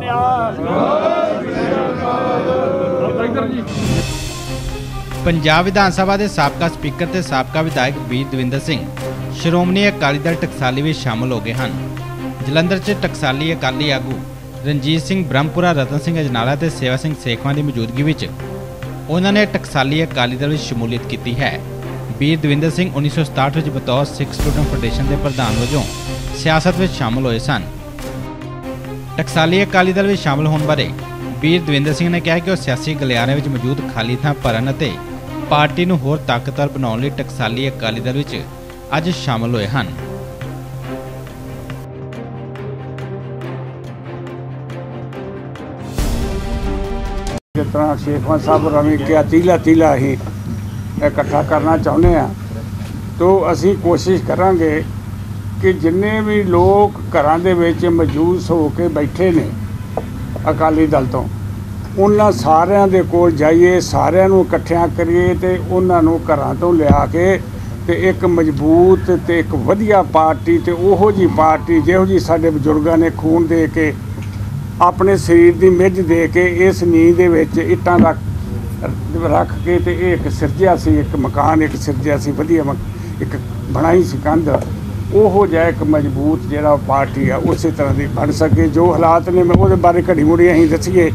ਨਿਹਾਲ ਪੰਜਾਬ ਵਿਧਾਨ ਸਭਾ ਦੇ ਸਾਬਕਾ ਸਪੀਕਰ ਤੇ ਸਾਬਕਾ ਵਿਧਾਇਕ ਵੀਰ ਦਵਿੰਦਰ ਸਿੰਘ, ਸ਼੍ਰੋਮਣੀ ਅਕਾਲੀ ਦਲ ਟਕਸਾਲੀ ਵਿੱਚ ਸ਼ਾਮਲ ਹੋ ਗਏ ਹਨ। ਜਲੰਧਰ 'ਚ ਟਕਸਾਲੀ ਅਕਾਲੀ ਆਗੂ ਰਣਜੀਤ ਸਿੰਘ ਬ੍ਰਹਮਪੁਰਾ, ਰਤਨ ਸਿੰਘ ਅਜਨਾਲਾ ਤੇ ਸੇਵਾ ਸਿੰਘ ਸੇਖਵਾਂ ਦੀ ਮੌਜੂਦਗੀ ਵਿੱਚ ਉਹਨਾਂ ਨੇ ਟਕਸਾਲੀ ਅਕਾਲੀ ਦਲ ਵਿੱਚ ਸ਼ਮੂਲੀਅਤ ਕੀਤੀ ਹੈ। ਵੀਰ ਦਵਿੰਦਰ ਸਿੰਘ 1967 ਵਿੱਚ ਬਤੌਰ ਸਿੱਖ ਸਟੂਡੈਂਟ ਫੈਡਰੇਸ਼ਨ ਦੇ ਪ੍ਰਧਾਨ ਵਜੋਂ ਸਿਆਸਤ ਵਿੱਚ ਸ਼ਾਮਲ ਹੋਏ ਸਨ। ਟਕਸਾਲੀ ਅਕਾਲੀ ਦਲ ਵਿੱਚ ਸ਼ਾਮਲ ਹੋਣ ਬਾਰੇ ਵੀਰ ਦਵਿੰਦਰ ਸਿੰਘ ਨੇ ਕਿਹਾ ਕਿ ਉਹ ਸਿਆਸੀ ਗਲਿਆਰੇ ਵਿੱਚ ਮੌਜੂਦ ਖਾਲੀ ਥਾਂ ਭਰਨ ਅਤੇ ਪਾਰਟੀ ਨੂੰ ਹੋਰ ਤਾਕਤਵਰ ਬਣਾਉਣ ਲਈ ਟਕਸਾਲੀ ਅਕਾਲੀ ਦਲ ਵਿੱਚ ਅੱਜ ਸ਼ਾਮਲ ਹੋਏ ਹਨ। ਜਿਸ ਤਰ੍ਹਾਂ ਸ਼ੇਖਵਾਂ ਸਾਹਿਬ ਰਵੀ ਕਿਹਾ, ਤੀਲਾ ਤੀਲਾ ਹੀ ਇਕੱਠਾ ਕਰਨਾ ਚਾਹੁੰਦੇ ਆ ਤੋ ਅਸੀਂ ਕੋਸ਼ਿਸ਼ ਕਰਾਂਗੇ ਕਿ ਜਿੰਨੇ ਵੀ ਲੋਕ ਘਰਾਂ ਦੇ ਵਿੱਚ ਮੌਜੂਦ ਹੋ ਕੇ ਬੈਠੇ ਨੇ ਅਕਾਲੀ ਦਲ ਤੋਂ, ਉਹਨਾਂ ਸਾਰਿਆਂ ਦੇ ਕੋਲ ਜਾਈਏ, ਸਾਰਿਆਂ ਨੂੰ ਇਕੱਠਿਆਂ ਕਰੀਏ ਤੇ ਉਹਨਾਂ ਨੂੰ ਘਰਾਂ ਤੋਂ ਲਿਆ ਕੇ ਤੇ ਇੱਕ ਮਜ਼ਬੂਤ ਤੇ ਇੱਕ ਵਧੀਆ ਪਾਰਟੀ ਤੇ ਉਹੋ ਜੀ ਪਾਰਟੀ, ਜਿਹੋ ਜੀ ਸਾਡੇ ਬਜ਼ੁਰਗਾਂ ਨੇ ਖੂਨ ਦੇ ਕੇ, ਆਪਣੇ ਸਰੀਰ ਦੀ ਮਿੱਝ ਦੇ ਕੇ ਇਸ ਨੀਂਹ ਦੇ ਵਿੱਚ ਇੱਟਾਂ ਦਾ ਰੱਖ ਕੇ ਤੇ ਇਹ ਇੱਕ ਸਿਰਜਿਆ ਸੀ, ਇੱਕ ਮਕਾਨ, ਇੱਕ ਸਿਰਜਿਆ ਸੀ, ਵਧੀਆ ਮਕ- ਇੱਕ ਬਣਾਈ ਸੀ ਕੰਧ। ਉਹੋ ਜਿਹਾ ਇੱਕ ਮਜ਼ਬੂਤ ਜਿਹੜਾ ਪਾਰਟੀ ਆ, ਉਸੇ ਤਰ੍ਹਾਂ ਦੀ ਬਣ ਸਕੇ। ਜੋ ਹਾਲਾਤ ਨੇ, ਮੈਂ ਉਹਦੇ ਬਾਰੇ ਘੜੀ ਮੁੜੀ ਅਸੀਂ ਦੱਸੀਏ।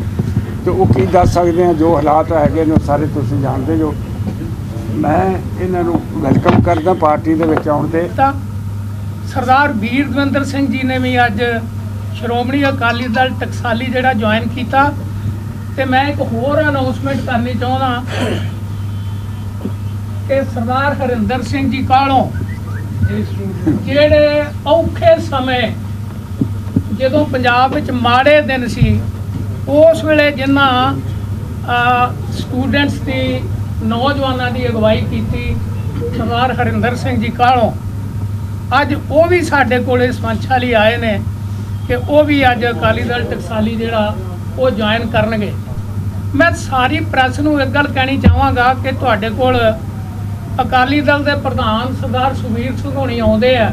ਤੇ ਉਹ ਕੀ ਦੱਸ ਸਕਦੇ ਆ? ਜੋ ਹਾਲਾਤ ਹੈਗੇ ਨੇ, ਉਹ ਸਾਰੇ ਤੁਸੀਂ ਜਾਣਦੇ ਜੋ। ਮੈਂ ਇਹਨਾਂ ਨੂੰ ਵੈਲਕਮ ਕਰਦਾ ਪਾਰਟੀ ਦੇ ਵਿੱਚ ਆਉਣ ਤੇ। ਤਾਂ ਸਰਦਾਰ ਵੀਰ ਦਵਿੰਦਰ ਸਿੰਘ ਜੀ ਨੇ ਵੀ ਅੱਜ ਸ਼੍ਰੋਮਣੀ ਅਕਾਲੀ ਦਲ ਟਕਸਾਲੀ ਜਿਹੜਾ ਜੁਆਇਨ ਕੀਤਾ। ਤੇ ਮੈਂ ਇੱਕ ਹੋਰ ਅਨਾਉਂਸਮੈਂਟ ਕਰਨੀ ਚਾਹੁੰਦਾ ਕਿ ਸਰਦਾਰ ਹਰਿੰਦਰ ਸਿੰਘ ਜੀ ਕਾਲੋਂ ਜਿਹੜੇ ਔਖੇ ਸਮੇਂ ਜਦੋਂ ਪੰਜਾਬ ਵਿੱਚ ਮਾੜੇ ਦਿਨ ਸੀ, ਉਸ ਵੇਲੇ ਜਿਨ੍ਹਾਂ ਸਟੂਡੈਂਟਸ ਦੀ, ਨੌਜਵਾਨਾਂ ਦੀ ਅਗਵਾਈ ਕੀਤੀ, ਸਰਦਾਰ ਹਰਿੰਦਰ ਸਿੰਘ ਜੀ ਕਾਲੋਂ ਅੱਜ ਉਹ ਵੀ ਸਾਡੇ ਕੋਲ ਇਸ ਮੰਚਾ ਲਈ ਆਏ ਨੇ ਕਿ ਉਹ ਵੀ ਅੱਜ ਅਕਾਲੀ ਦਲ ਟਕਸਾਲੀ ਜਿਹੜਾ, ਉਹ ਜੁਆਇਨ ਕਰਨਗੇ। ਮੈਂ ਸਾਰੀ ਪ੍ਰੈਸ ਨੂੰ ਇੱਕ ਗੱਲ ਕਹਿਣੀ ਚਾਹਾਂਗਾ ਕਿ ਤੁਹਾਡੇ ਕੋਲ ਅਕਾਲੀ ਦਲ ਦੇ ਪ੍ਰਧਾਨ ਸਰਦਾਰ ਸੁਖਬੀਰ ਸਿੰਘ ਹੋਣੀ ਆਉਂਦੇ ਆ।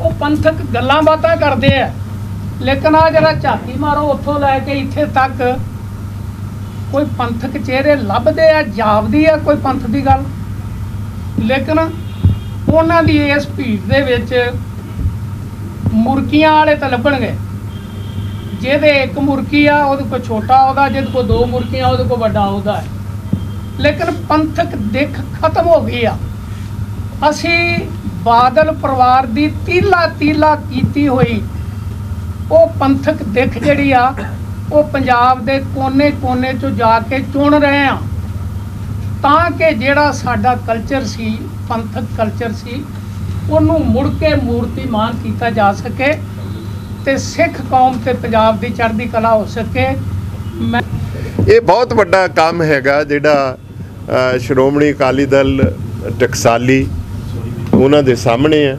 ਉਹ ਪੰਥਕ ਗੱਲਾਂ ਬਾਤਾਂ ਕਰਦੇ ਆ। ਲੇਕਿਨ ਆ ਜਿਹੜਾ ਝਾਤੀ ਮਾਰੋ, ਉੱਥੋਂ ਲੈ ਕੇ ਇੱਥੇ ਤੱਕ ਕੋਈ ਪੰਥਕ ਚਿਹਰੇ ਲੱਭਦੇ ਆ, ਜਾਪਦੀ ਆ ਕੋਈ ਪੰਥ ਦੀ ਗੱਲ? ਲੇਕਿਨ ਉਹਨਾਂ ਦੀ ਇਸ ਭੀੜ ਦੇ ਵਿੱਚ ਮੁਰਕੀਆਂ ਵਾਲੇ ਤਾਂ ਲੱਭਣਗੇ। ਜਿਹਦੇ ਇੱਕ ਮੁਰਕੀ ਆ, ਉਹਦੇ ਕੋਲ ਛੋਟਾ ਉਹਦਾ, ਜਿਹਦੇ ਕੋਲ ਦੋ ਮੁਰਕੀਆਂ, ਉਹਦੇ ਕੋਲ ਵੱਡਾ ਉਹਦਾ ਹੈ। ਲੇਕਿਨ ਪੰਥਕ ਦਿੱਖ ਖਤਮ ਹੋ ਗਈ ਆ। ਅਸੀਂ ਬਾਦਲ ਪਰਿਵਾਰ ਦੀ ਤੀਲਾ ਤੀਲਾ ਕੀਤੀ ਹੋਈ, ਉਹ ਪੰਥਕ ਦਿੱਖ ਜਿਹੜੀ ਆ, ਉਹ ਪੰਜਾਬ ਦੇ ਕੋਨੇ-ਕੋਨੇ 'ਚੋਂ ਜਾ ਕੇ ਚੁਣ ਰਹੇ ਆ। ਤਾਂ ਕਿ ਜਿਹੜਾ ਸਾਡਾ ਕਲਚਰ ਸੀ, ਪੰਥਕ ਕਲਚਰ ਸੀ, ਉਹਨੂੰ ਮੁੜ ਕੇ ਮੂਰਤੀਮਾਨ ਕੀਤਾ ਜਾ ਸਕੇ ਤੇ ਸਿੱਖ ਕੌਮ ਤੇ ਪੰਜਾਬ ਦੀ ਚੜ੍ਹਦੀ ਕਲਾ ਹੋ ਸਕੇ। ਮੈਂ ਇਹ ਬਹੁਤ ਵੱਡਾ ਕੰਮ ਹੈਗਾ ਜਿਹੜਾ ਸ਼੍ਰੋਮਣੀ ਅਕਾਲੀ ਦਲ ਟਕਸਾਲੀ, ਉਹਨਾਂ ਦੇ ਸਾਹਮਣੇ ਆ।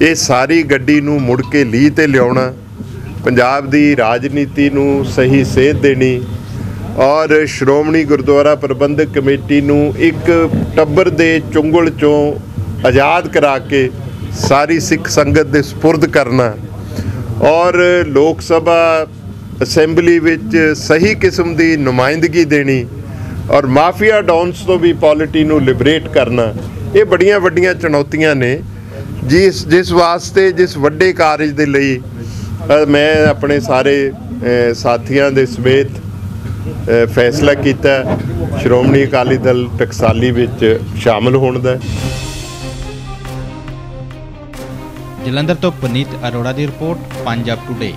ਇਹ ਸਾਰੀ ਗੱਡੀ ਨੂੰ ਮੁੜ ਕੇ ਲੀਹ ਤੇ ਲਿਆਉਣਾ, ਪੰਜਾਬ ਦੀ ਰਾਜਨੀਤੀ ਨੂੰ ਸਹੀ ਸੇਧ ਦੇਣੀ ਔਰ ਸ਼੍ਰੋਮਣੀ ਗੁਰਦੁਆਰਾ ਪ੍ਰਬੰਧਕ ਕਮੇਟੀ ਨੂੰ ਇੱਕ ਟੱਬਰ ਦੇ ਚੁੰਗਲ ਚੋਂ ਆਜ਼ਾਦ ਕਰਾ ਕੇ ਸਾਰੀ ਸਿੱਖ ਸੰਗਤ ਦੇ ਸਪੁਰਦ ਕਰਨਾ ਔਰ ਲੋਕ ਸਭਾ ਅਸੈਂਬਲੀ ਵਿੱਚ ਸਹੀ ਕਿਸਮ ਦੀ ਨੁਮਾਇੰਦਗੀ ਦੇਣੀ ਔਰ ਮਾਫੀਆ ਡੌਨਸ ਤੋਂ ਵੀ ਪੋਲਿਟੀ ਨੂੰ ਲਿਬਰੇਟ ਕਰਨਾ, ਇਹ ਬੜੀਆਂ ਵੱਡੀਆਂ ਚੁਣੌਤੀਆਂ ਨੇ। ਜਿਸ ਜਿਸ ਵਾਸਤੇ, ਜਿਸ ਵੱਡੇ ਕਾਰਜ ਦੇ ਲਈ ਮੈਂ ਆਪਣੇ ਸਾਰੇ ਸਾਥੀਆਂ ਦੇ ਸਮੇਤ ਫੈਸਲਾ ਕੀਤਾ। ਸ਼੍ਰੋਮਣੀ ਅਕਾਲੀ ਦਲ ਟਕਸਾਲੀ ਵਿੱਚ ਸ਼ਾਮਲ ਹੋਣ ਦਾ। ਜਲੰਧਰ ਤੋਂ ਪੁਨੀਤ ਅਰੋੜਾ ਦੀ ਰਿਪੋਰਟ, ਪੰਜਾਬ ਟੁਡੇ